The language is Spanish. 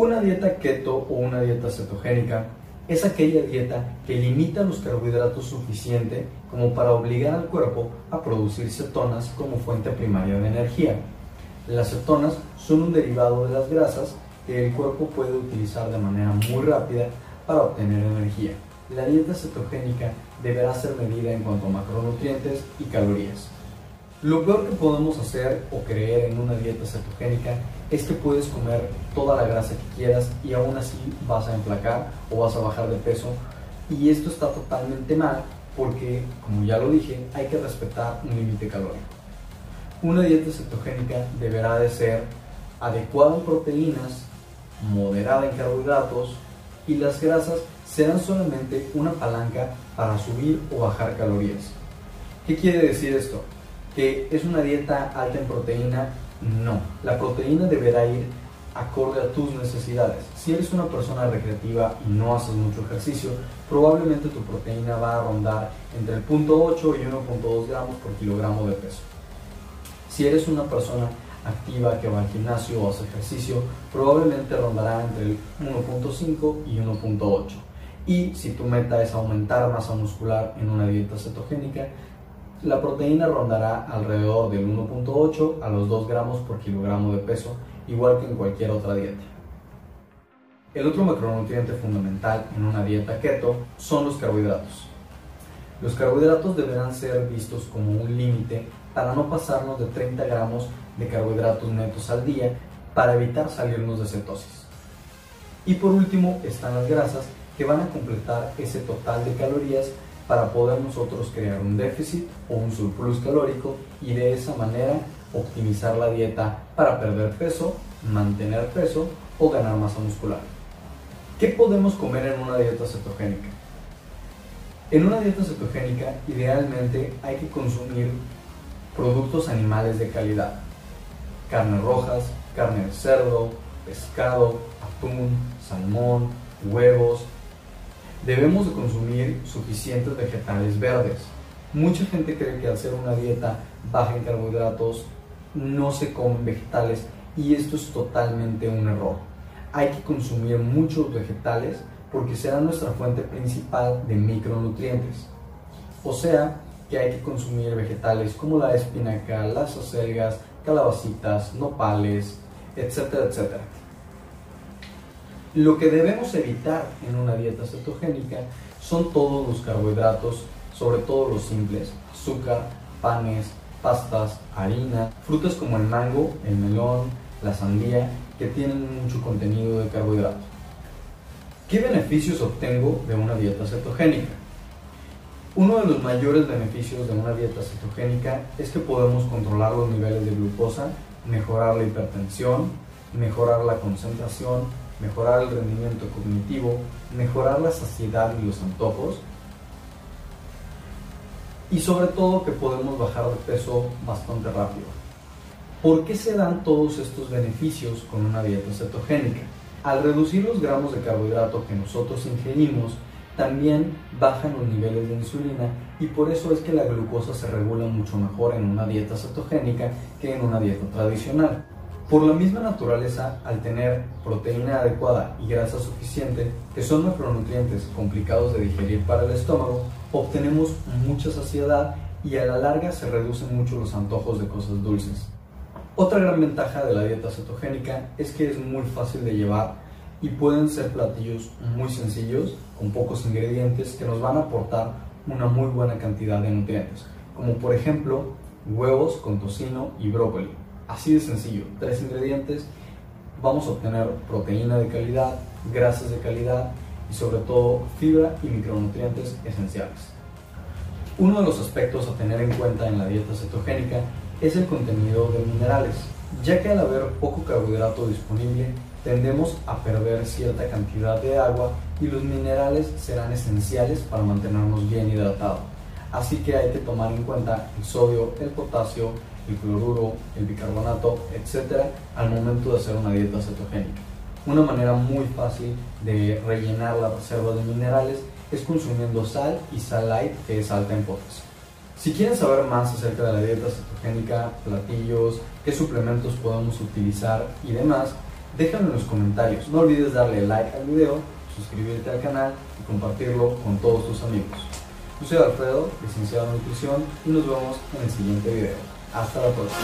Una dieta keto o una dieta cetogénica es aquella dieta que limita los carbohidratos suficiente como para obligar al cuerpo a producir cetonas como fuente primaria de energía. Las cetonas son un derivado de las grasas que el cuerpo puede utilizar de manera muy rápida para obtener energía. La dieta cetogénica deberá ser medida en cuanto a macronutrientes y calorías. Lo peor que podemos hacer o creer en una dieta cetogénica es que puedes comer toda la grasa que quieras y aún así vas a enflacar o vas a bajar de peso. Y esto está totalmente mal porque, como ya lo dije, hay que respetar un límite calórico. Una dieta cetogénica deberá de ser adecuada en proteínas, moderada en carbohidratos y las grasas serán solamente una palanca para subir o bajar calorías. ¿Qué quiere decir esto? ¿Que es una dieta alta en proteína no, la proteína deberá ir acorde a tus necesidades. Si eres una persona recreativa y no haces mucho ejercicio, probablemente tu proteína va a rondar entre el 0.8 y 1.2 gramos por kilogramo de peso. Si eres una persona activa que va al gimnasio o hace ejercicio, probablemente rondará entre el 1.5 y 1.8. Y si tu meta es aumentar masa muscular en una dieta cetogénica, la proteína rondará alrededor del 1.8 a los 2 gramos por kilogramo de peso, igual que en cualquier otra dieta. El otro macronutriente fundamental en una dieta keto son los carbohidratos. Los carbohidratos deberán ser vistos como un límite para no pasarnos de 30 gramos de carbohidratos netos al día para evitar salirnos de cetosis. Y por último están las grasas que van a completar ese total de calorías para poder nosotros crear un déficit o un surplus calórico y de esa manera optimizar la dieta para perder peso, mantener peso o ganar masa muscular. ¿Qué podemos comer en una dieta cetogénica? En una dieta cetogénica idealmente hay que consumir productos animales de calidad, carnes rojas, carne de cerdo, pescado, atún, salmón, huevos, debemos de consumir suficientes vegetales verdes. Mucha gente cree que al ser una dieta baja en carbohidratos no se comen vegetales y esto es totalmente un error. Hay que consumir muchos vegetales porque será nuestra fuente principal de micronutrientes. O sea, que hay que consumir vegetales como la espinaca, las acelgas, calabacitas, nopales, etcétera, etcétera. Lo que debemos evitar en una dieta cetogénica son todos los carbohidratos, sobre todo los simples, azúcar, panes, pastas, harina, frutas como el mango, el melón, la sandía, que tienen mucho contenido de carbohidratos. ¿Qué beneficios obtengo de una dieta cetogénica? Uno de los mayores beneficios de una dieta cetogénica es que podemos controlar los niveles de glucosa, mejorar la hipertensión, mejorar la concentración, mejorar el rendimiento cognitivo, mejorar la saciedad y los antojos y sobre todo que podemos bajar de peso bastante rápido. ¿Por qué se dan todos estos beneficios con una dieta cetogénica? Al reducir los gramos de carbohidrato que nosotros ingerimos, también bajan los niveles de insulina y por eso es que la glucosa se regula mucho mejor en una dieta cetogénica que en una dieta tradicional. Por la misma naturaleza, al tener proteína adecuada y grasa suficiente, que son macronutrientes complicados de digerir para el estómago, obtenemos mucha saciedad y a la larga se reducen mucho los antojos de cosas dulces. Otra gran ventaja de la dieta cetogénica es que es muy fácil de llevar y pueden ser platillos muy sencillos, con pocos ingredientes, que nos van a aportar una muy buena cantidad de nutrientes, como por ejemplo huevos con tocino y brócoli Así de sencillo, tres ingredientes, vamos a obtener proteína de calidad, grasas de calidad y sobre todo fibra y micronutrientes esenciales. Uno de los aspectos a tener en cuenta en la dieta cetogénica es el contenido de minerales, ya que al haber poco carbohidrato disponible tendemos a perder cierta cantidad de agua y los minerales serán esenciales para mantenernos bien hidratados. Así que hay que tomar en cuenta el sodio, el potasio, el cloruro, el bicarbonato, etcétera, al momento de hacer una dieta cetogénica. Una manera muy fácil de rellenar la reserva de minerales es consumiendo sal y sal light, que es alta en potasio. Si quieren saber más acerca de la dieta cetogénica, platillos, qué suplementos podemos utilizar y demás, Déjalo en los comentarios. No olvides darle like al video, suscribirte al canal y compartirlo con todos tus amigos. Yo soy Alfredo, licenciado en nutrición, y nos vemos en el siguiente video. Hasta la próxima.